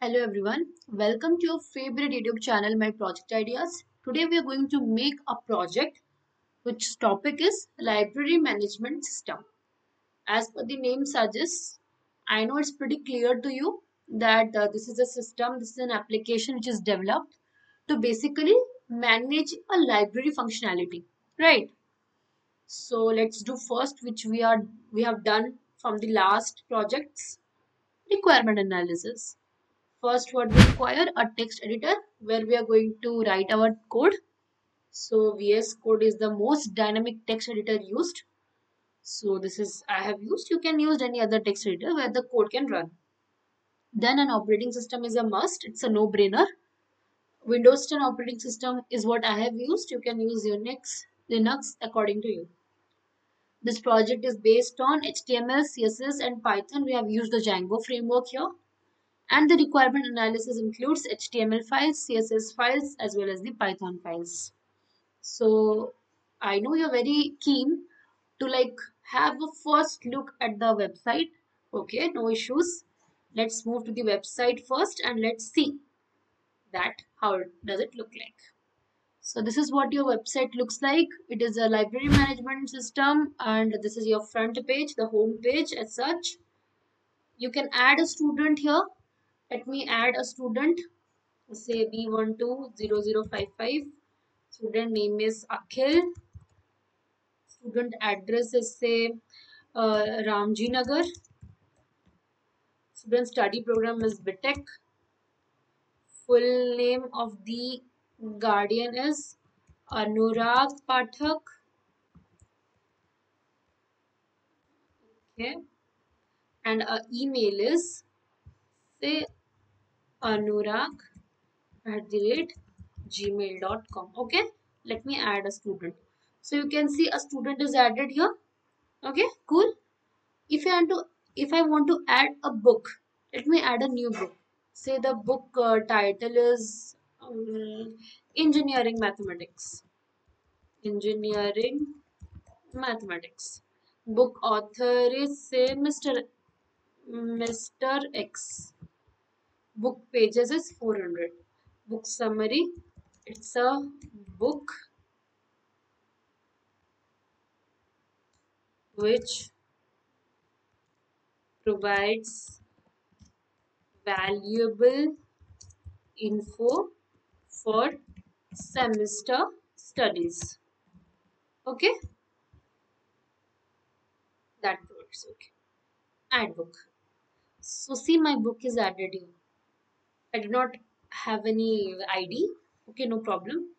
Hello everyone, welcome to your favorite YouTube channel, My Project Ideas. Today we are going to make a project which topic is Library Management System. As per the name suggests, I know it's pretty clear to you that uh, this is a system, this is an application which is developed to basically manage a library functionality, right? So let's do first which we are we have done from the last projects. Requirement analysis. First what we require a text editor where we are going to write our code. So vs code is the most dynamic text editor used. So this is i have used. You can use any other text editor where the code can run. Then an operating system is a must. It's a no-brainer. Windows 10 operating system is what i have used. You can use unix linux according to you this project is based on html css and python we have used the django framework here and the requirement analysis includes HTML files, CSS files as well as the Python files. So I know you're very keen to like have a first look at the website. Okay, no issues. Let's move to the website first and let's see that how does it look like. So this is what your website looks like. It is a library management system and this is your front page, the home page as such. You can add a student here. Let me add a student. Say b120055 student name is akhil. Student address is say uh, ramji nagar student study program is BTech full name of the guardian is anurag pathak. Okay. And uh, email is say anurag at the rate gmail.com okay. Let me add a student. So you can see a student is added here. Okay. Cool. If i want to if i want to add a book let me add a new book. Say the book uh, title is um, engineering mathematics. Engineering mathematics. Book author is say mr mr x. Book pages is 400 book summary it's a book which provides valuable info for semester studies okay that works okay add book so see my book is added here I do not have any ID. Okay, no problem.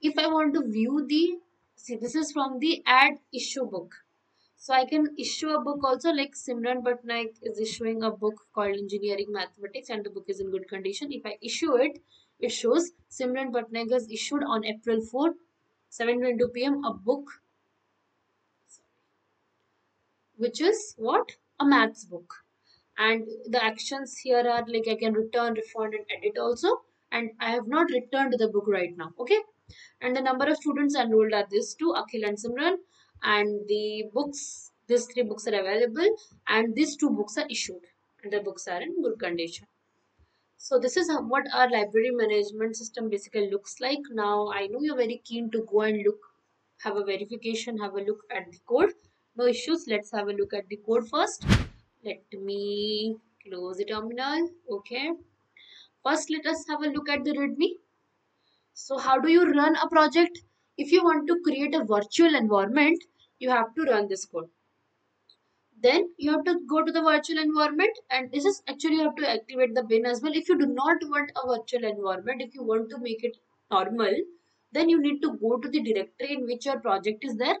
If I want to view the, see this is from the add issue book. So I can issue a book also like Simran Patnaik is issuing a book called Engineering Mathematics and the book is in good condition. If I issue it, it shows Simran Patnaik has issued on April 4, 7.22 pm a book which is what? A maths book. And the actions here are like I can return, refund and edit also. And I have not returned the book right now okay? And the number of students enrolled are these two Akhil and Simran. And the books these three books are available. And these two books are issued. And the books are in good condition so this is what our library management system basically looks like. Now I know you're very keen to go and look have a verification have a look at the code. No issues. Let's have a look at the code first. Let me close the terminal. Okay. First let us have a look at the readme so how do you run a project? If you want to create a virtual environment you have to run this code then you have to go to the virtual environment and this is actually you have to activate the bin as well. If you do not want a virtual environment if you want to make it normal then you need to go to the directory in which your project is there.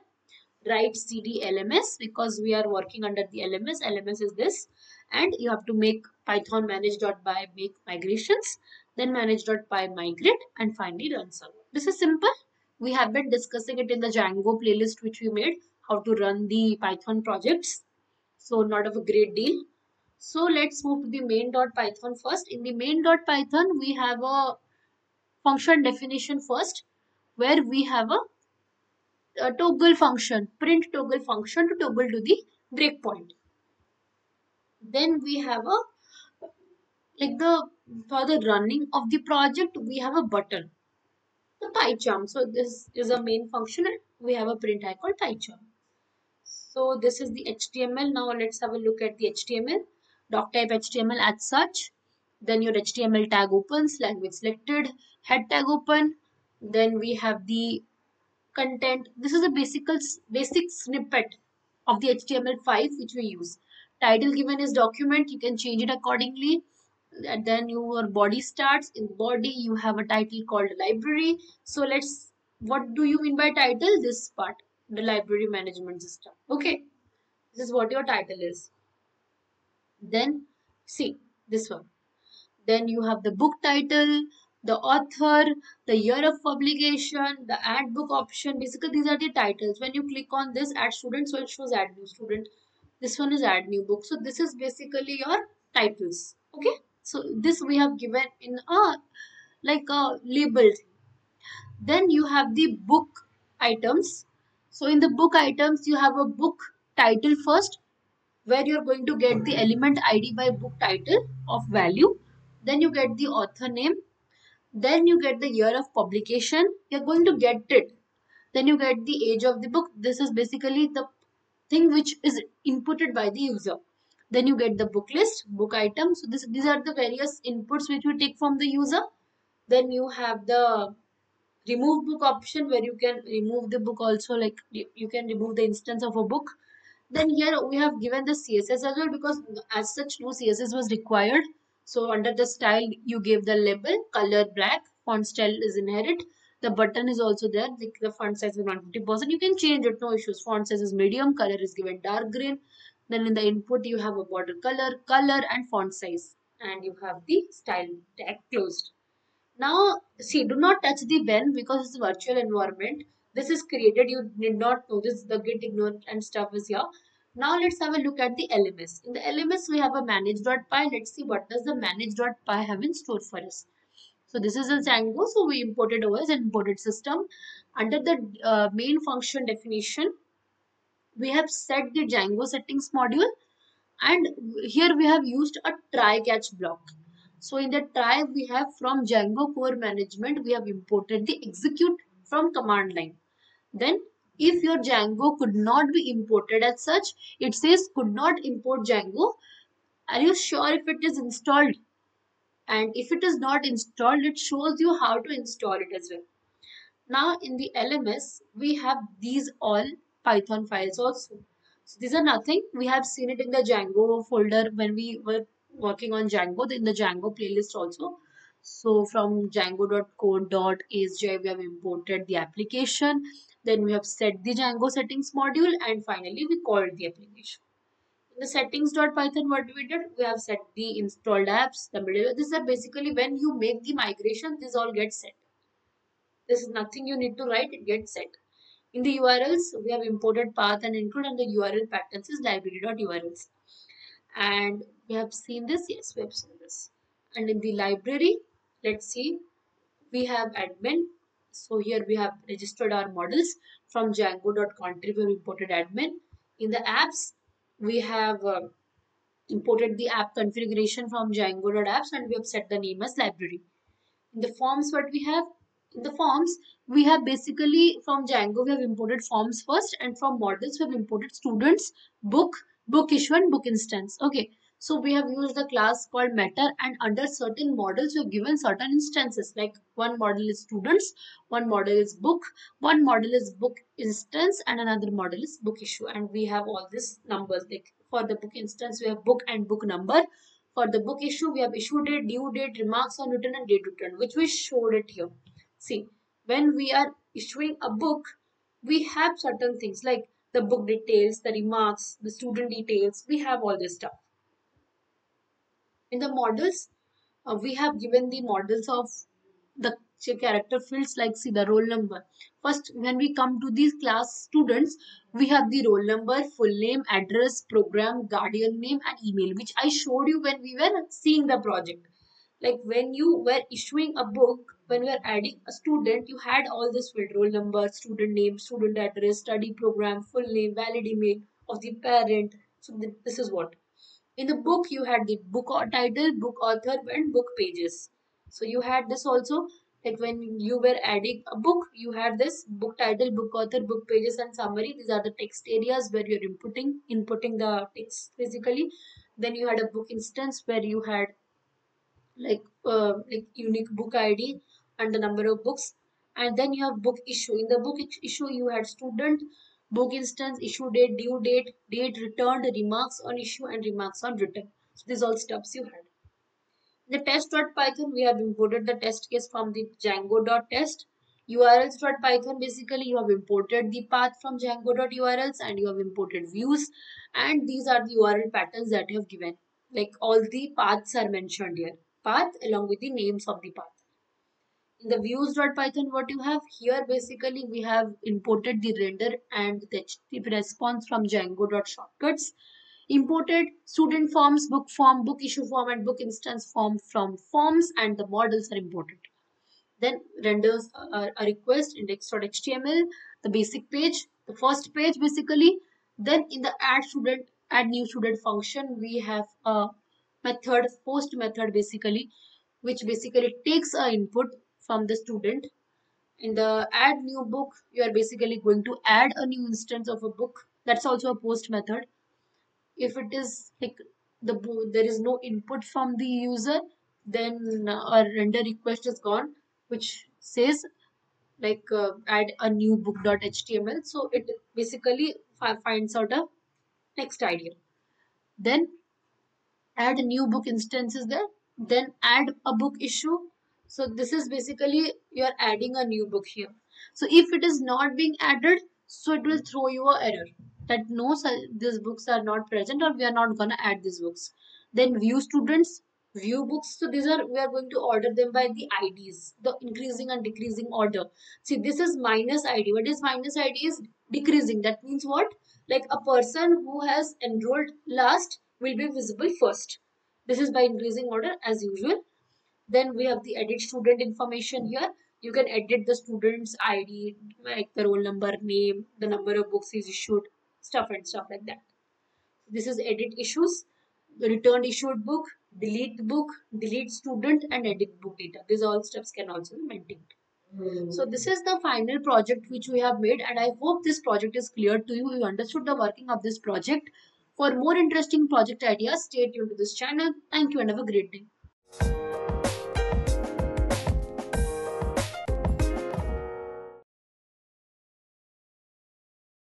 Write cd lms because we are working under the lms lms is this. And you have to make python manage.py make migrations then manage.py migrate and finally run server. This is simple. We have been discussing it in the django playlist which we made how to run the python projects so not of a great deal. So let's move to the main.python first. In the main.python we have a function definition first where we have a uh, toggle function, print toggle function to toggle to the breakpoint. Then we have a like the for the running of the project we have a button the PyCharm so this is a main function we have a print called PyCharm so this is the HTML now let's have a look at the HTML doc type HTML as such. Then your HTML tag opens language selected head tag open. Then we have the content. This is a basic basic snippet of the HTML5 which we use. Title given is document. You can change it accordingly. And then your body starts. In body you have a title called library. So let's what do you mean by title? This part the library management system. Okay this is what your title is. Then see this one. Then you have the book title the author the year of publication the add book option. Basically these are the titles. When you click on this add student so it shows add new student. This one is add new book. So this is basically your titles. Okay? So this we have given in a like a labeled then you have the book items so in the book items you have a book title first where you're going to get the element id by book title of value. Then you get the author name. Then you get the year of publication. You're going to get it. Then you get the age of the book. This is basically the thing which is inputted by the user. Then you get the book list, book item. So this, these are the various inputs which we take from the user. Then you have the remove book option where you can remove the book also like you can remove the instance of a book. Then here we have given the CSS as well because as such no CSS was required. So under the style you gave the label color black font style is inherit the button is also there the, the font size is 150 percent you can change it no issues font size is medium color is given dark green then in the input you have a border color, color and font size and you have the style tag closed. Now see do not touch the venv because it's a virtual environment. This is created you did not know this the git ignore and stuff is here. Now let's have a look at the LMS. In the LMS we have a manage.py. Let's see what does the manage.py have in store for us. So this is a Django. So we imported OS and imported system. Under the uh, main function definition, we have set the Django settings module and here we have used a try catch block. So in the try we have from Django core management we have imported the execute from command line. Then if your Django could not be imported as such it says could not import Django. Are you sure if it is installed? And if it is not installed it shows you how to install it as well. Now in the LMS we have these all Python files also. So these are nothing. We have seen it in the Django folder when we were working on Django, in the Django playlist also. So from django.core.asgi we have imported the application. Then we have set the Django settings module and finally we called the application. In the settings.python what we did, we have set the installed apps, the middle. This is basically when you make the migration, this all gets set. This is nothing you need to write, it gets set. In the URLs, we have imported path and include and the URL patterns is library.urls. And we have seen this, yes, we have seen this. And in the library, let's see, we have admin. So here we have registered our models from django.contrib, we imported admin. In the apps, we have uh, imported the app configuration from django.apps and we have set the name as library. In the forms, what we have, in the forms, we have basically from Django, we have imported forms first and from models, we have imported students, book, book issue and book instance. Okay. So we have used the class called Meta and under certain models we have given certain instances like one model is students, one model is book, one model is book instance and another model is book issue and we have all these numbers like for the book instance we have book and book number. For the book issue we have issue date, due date, remarks on return and date return which we showed it here. See, when we are issuing a book, we have certain things like the book details, the remarks, the student details. We have all this stuff. In the models, uh, we have given the models of the character fields like see the roll number. First, when we come to these class students, we have the roll number, full name, address, program, guardian name and email which I showed you when we were seeing the project like when you were issuing a book when we were adding a student you had all this field number student name student address study program full name valid email of the parent. So this is what. In the book you had the book title book author and book pages. So you had this also. Like when you were adding a book you had this book title book author book pages and summary. These are the text areas where you're inputting inputting the text basically then you had a book instance where you had like uh, like unique book id and the number of books. And then you have book issue. In the book issue you had student book instance issue date due date date returned remarks on issue and remarks on return so these all steps you had. In the test.python we have imported the test case from the django.test urls.python basically you have imported the path from django.urls and you have imported views. And these are the url patterns that you have given. Like all the paths are mentioned here path along with the names of the path. In the views.python what you have here basically we have imported the render and the HTTP response from django.shortcuts imported student forms book form book issue form and book instance form from forms and the models are imported. Then renders a, a request index.html the basic page the first page basically. Then in the add student add new student function we have a method post method basically which basically takes a input from the student. In the add new book you are basically going to add a new instance of a book. That's also a post method. If it is like the there is no input from the user then a render request is gone which says like uh, add a new book.html so it basically finds out a text idea. Then add new book instances there then add a book issue. So this is basically you're adding a new book here. So if it is not being added so it will throw you a error that no these books are not present or we are not going to add these books. Then view students view books. So these are we are going to order them by the ids the increasing and decreasing order. See this is minus id what is minus id is decreasing. That means what? Like a person who has enrolled last will be visible first. This is by increasing order as usual. Then we have the edit student information here. You can edit the student's id like the roll number name the number of books is issued stuff and stuff like that. This is edit issues the returned issued book delete book delete student and edit book data. These all steps can also be maintained. Mm. so this is the final project which we have made and i hope this project is clear to you. You understood the working of this project for more interesting project ideas stay tuned to this channel. Thank you and have a great day